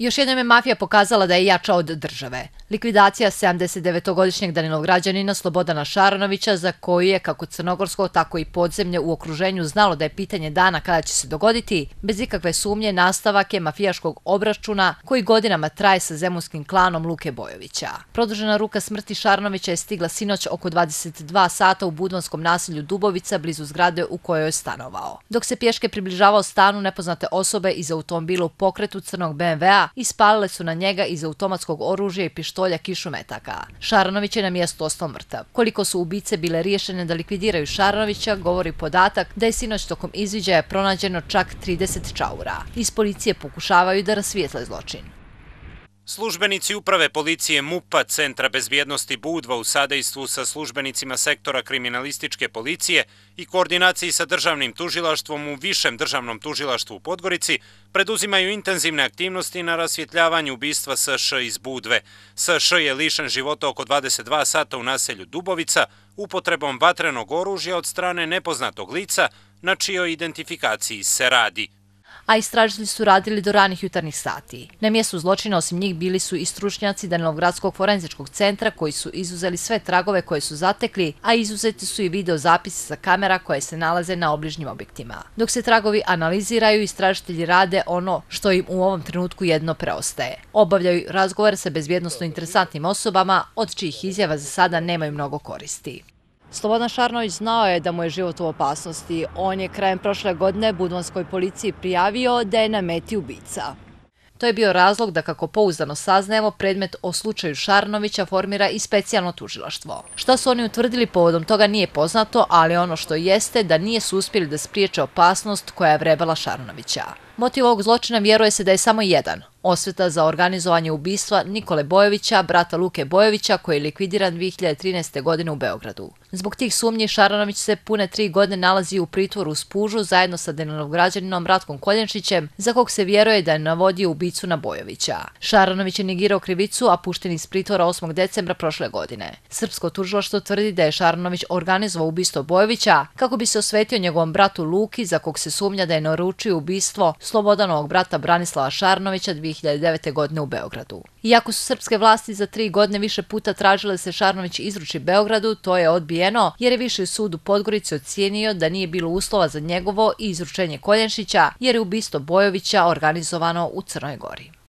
Još jednom je mafija pokazala da je jača od države. Likvidacija 79-godišnjeg Danilog građanina Slobodana Šaranovića, za koju je kako crnogorsko, tako i podzemlje u okruženju znalo da je pitanje dana kada će se dogoditi, bez ikakve sumnje nastavak je mafijaškog obračuna koji godinama traje sa zemunskim klanom Luke Bojovića. Produžena ruka smrti Šaranovića je stigla sinoć oko 22 sata u budvanskom nasilju Dubovica blizu zgrade u kojoj je stanovao. Dok se pješke približavao stanu nepoznate osobe iz automobila u pokretu crnog BMW-a, ispalile su na njega iz automatskog oružja i pištolja kišu metaka. Šaranović je na mjestu ostao mrtav. Koliko su ubice bile riješene da likvidiraju Šaranovića, govori podatak da je sinoć tokom izviđaja pronađeno čak 30 čaura. Iz policije pokušavaju da rasvijetle zločin. Službenici uprave policije MUPA, Centra bezbjednosti Budva u sadejstvu sa službenicima sektora kriminalističke policije i koordinaciji sa državnim tužilaštvom u Višem državnom tužilaštvu u Podgorici preduzimaju intenzivne aktivnosti na rasvjetljavanju ubistva SŠ iz Budve. SŠ je lišen života oko 22 sata u naselju Dubovica upotrebom vatrenog oružja od strane nepoznatog lica na čijoj identifikaciji se radi a istražitelji su radili do ranih jutarnjih sati. Na mjestu zločina osim njih bili su i stručnjaci Danilogradskog forenzičkog centra koji su izuzeli sve tragove koje su zatekli, a izuzeti su i videozapisi sa kamera koje se nalaze na obližnjim objektima. Dok se tragovi analiziraju, istražitelji rade ono što im u ovom trenutku jedno preostaje. Obavljaju razgovor sa bezvjednostno interesantnim osobama, od čijih izjava za sada nemaju mnogo koristi. Slobodan Šarnović znao je da mu je život u opasnosti. On je krajem prošle godine Budvanskoj policiji prijavio da je na meti ubica. To je bio razlog da kako pouzdano saznajemo predmet o slučaju Šarnovića formira i specijalno tužilaštvo. Šta su oni utvrdili povodom toga nije poznato, ali ono što jeste da nije su uspjeli da spriječe opasnost koja je vrebala Šarnovića. Motiv ovog zločina vjeruje se da je samo jedan, Osveta za organizovanje ubistva Nikole Bojevića, brata Luke Bojevića, koji je likvidiran 2013. godine u Beogradu. Zbog tih sumnji Šaranović se pune tri godine nalazi u pritvoru u Spužu zajedno sa denilnog građaninom Ratkom Koljenšićem, za kog se vjeruje da je navodio ubicu na Bojovića. Šaranović je negirao krivicu, a pušten iz pritvora 8. decembra prošle godine. Srpsko tužilaštvo tvrdi da je Šaranović organizovao ubistvo Bojovića kako bi se osvetio njegovom bratu Luki, za kog se sumnja da je naručio ubistvo Slobodanovog brata Branislava Šarnovića 2009. godine u Beogradu. Iako su srpske vlasti za tri godine više puta tražile se Šarnović izruči Beogradu, to je odbijeno jer je Viši sud u Podgorici ocijenio da nije bilo uslova za njegovo izručenje Koljenšića jer je ubisto Bojovića organizovano u Crnoj Gori.